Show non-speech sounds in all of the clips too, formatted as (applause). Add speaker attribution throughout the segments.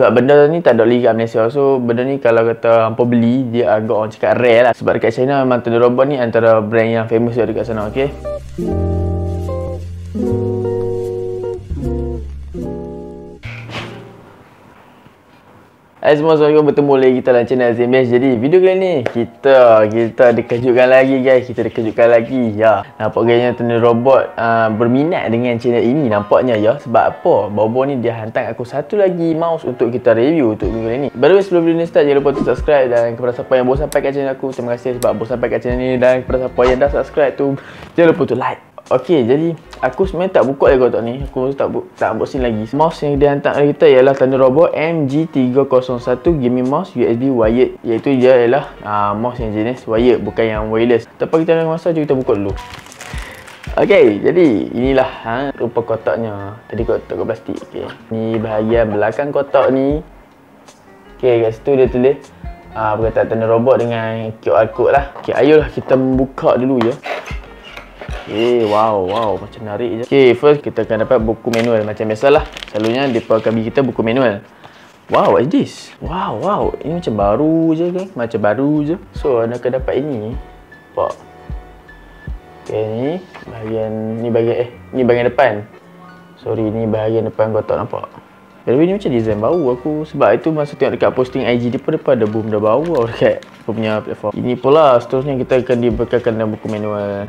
Speaker 1: Sebab benda ni tak ada lagi kat Malaysia. So benda ni kalau kata hampa beli, dia agak orang cakap rare lah. Sebab dekat China memang Thunder Robot ni antara brand yang famous dekat sana, okay? Semua, Assalamualaikum. Bertemu lagi kita dalam channel ZMS Jadi video kali ni kita kita ada kejutkan lagi guys. Kita ada kejutkan lagi ya. Nampak gayanya Thunder Robot uh, berminat dengan channel ini nampaknya ya. Sebab apa? Bawa-bawa ni dia hantar aku satu lagi mouse untuk kita review untuk video ni. Baru sebelum video ni start jangan lupa untuk subscribe Dan kepada siapa yang baru sampai kat channel aku Terima kasih sebab baru sampai kat channel ni. Dan kepada siapa yang dah subscribe tu Jangan lupa untuk like Okey, jadi aku sebenarnya tak buka lagi kotak ni. Aku tak bu tak unboxing lagi. Mouse yang dia hantar kita ialah Thunder Robot MG301 gaming mouse USB wired iaitu dia ialah uh, mouse yang jenis wired bukan yang wireless. Tanpa kita nak masa jom kita buka dulu. Okey, jadi inilah ha, rupa kotaknya. Tadi kotak kat plastik. Okey. Ni bahagian belakang kotak ni. Okey, kat situ dia tulis ah uh, berkata Thunder Robot dengan QR code lah. Okey, ayolah kita buka dulu ya. Okay, wow, wow, macam menarik je. Okay, first kita akan dapat buku manual macam biasalah. Selalunya mereka akan bagi kita buku manual. Wow, what is this? Wow, wow, ini macam baru je kan? Macam baru je. So, anda akan dapat ini. Nampak? Okay, ni bahagian, ni bahagian, eh, ni bahagian depan. Sorry, ni bahagian depan kau tak nampak. Tapi ni macam design baru aku sebab itu masa tengok dekat posting IG dia pun depan ada boom dah baru dekat punya platform. Ini pula seterusnya kita akan dibekalkan dalam buku manual.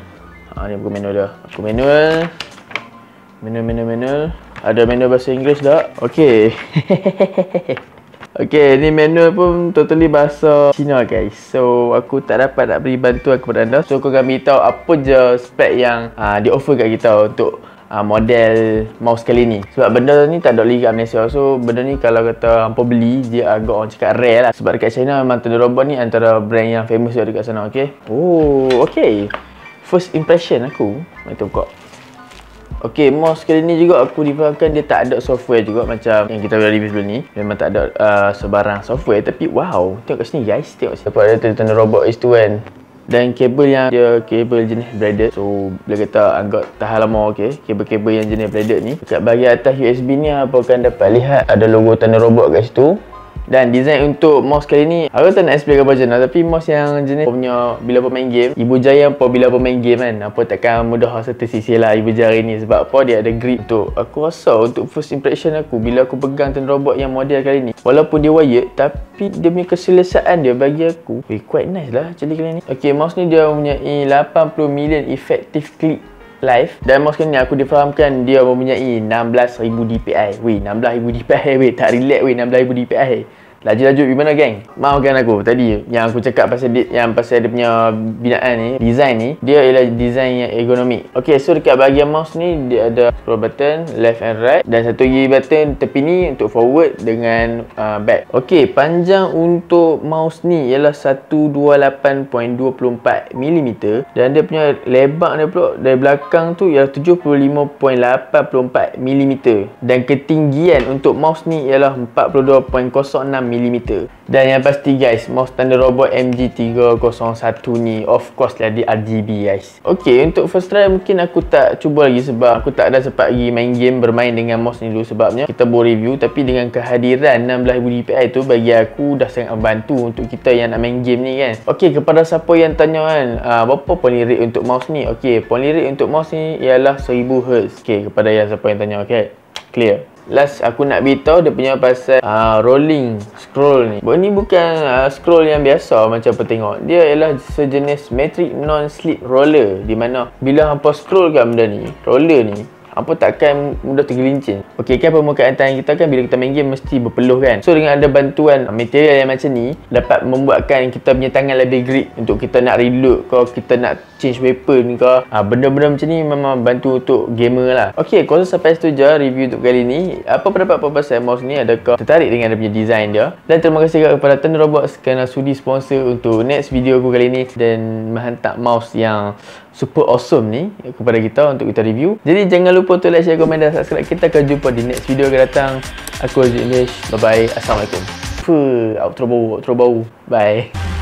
Speaker 1: Ha, ni buku manual dia. Buku manual. Manual, manual, manual. Ada manual bahasa Inggeris tak? Okey. (laughs) Okey, ni manual pun totally bahasa Cina guys. So, aku tak dapat nak beri bantuan kepada anda. So, aku akan beritahu apa je spek yang uh, di offer kat kita untuk uh, model mouse kali ni. Sebab benda ni tak ada lagi kat Malaysia. So, benda ni kalau kata hampa beli, dia agak orang cakap rare lah. Sebab dekat China memang Thunder Robot ni antara brand yang famous dekat sana, okey? Oh, okey first impression aku Mari kita buka Ok, mouse kali ni juga aku difahamkan dia tak ada software juga macam yang kita dah review sebelum ni. Memang tak ada uh, sebarang software tapi wow Tengok kat sini guys, tengok sini. Dapat ada tanda robot is kan dan kabel yang dia kabel jenis braided So boleh kata agak tahan lama ok Kabel-kabel yang jenis braided ni Dekat bahagian atas USB ni apa akan dapat? Lihat Ada logo tanda robot kat situ dan design untuk mouse kali ni Aku tak nak explain apa je lah. Tapi mouse yang jenis punya Bila pun main game Ibu jaya apa bila pun main game kan Apa takkan mudah rasa tersisih lah Ibu jari ni. Sebab apa dia ada grip untuk Aku rasa untuk first impression aku Bila aku pegang ten robot yang model kali ni Walaupun dia wired Tapi dia punya keselesaan dia bagi aku Weh quite nice lah actually kali ni. Okay mouse ni dia mempunyai 80 million effective click live dan mouse aku difahamkan dia mempunyai 16000 dpi weh 16000 dpi (laughs) weh tak relax weh 16000 dpi Laju-laju gimana geng? Maafkan aku tadi yang aku cakap pasal di, yang pasal dia punya binaan ni, design ni, dia ialah design yang ergonomik. Okey, so dekat bahagian mouse ni dia ada scroll button left and right dan satu lagi button tepi ni untuk forward dengan uh, back. Okey, panjang untuk mouse ni ialah 128.24 mm dan dia punya lebar dia pula dari belakang tu ialah 75.84 mm dan ketinggian untuk mouse ni ialah 42.06 mm dan yang pasti guys mouse Thunder Robot MG301 ni of course lah di RGB guys. Ok untuk first try mungkin aku tak cuba lagi sebab aku tak ada sempat lagi main game bermain dengan mouse ni dulu sebabnya kita buat review. Tapi dengan kehadiran 16000 dpi tu bagi aku dah sangat membantu untuk kita yang nak main game ni kan. Ok kepada siapa yang tanya kan uh, berapa poly rate untuk mouse ni? Ok poly rate untuk mouse ni ialah 1000Hz ok kepada yang siapa yang tanya ok clear Last aku nak beritahu dia punya pasal uh, rolling scroll ni. Ni bukan uh, scroll yang biasa macam apa tengok. Dia ialah sejenis metric non-slip roller di mana bila hampa scroll kat benda ni, roller ni apa takkan mudah tergelincir? Okey kan permukaan tangan kita kan bila kita main game mesti berpeluh kan? So dengan ada bantuan material yang macam ni dapat membuatkan kita punya tangan lebih grip untuk kita nak reload ke kita nak change weapon ke. Ha, benda-benda macam ni memang bantu untuk gamer lah. Okey kalau sampai situ je review untuk kali ni. Apa pendapat apa pasal mouse ni adakah tertarik dengan dia punya design dia? Dan terima kasih kepada Thunder Robots kerana sudi sponsor untuk next video aku kali ni. Dan menghantar mouse yang super awesome ni kepada kita untuk kita review. Jadi jangan lupa lupa untuk like, share, komen dan subscribe. Kita akan jumpa di next video akan datang. Aku Azri English. Bye-bye. Assalamualaikum. Fuh, outro bau, outro bau. Bye.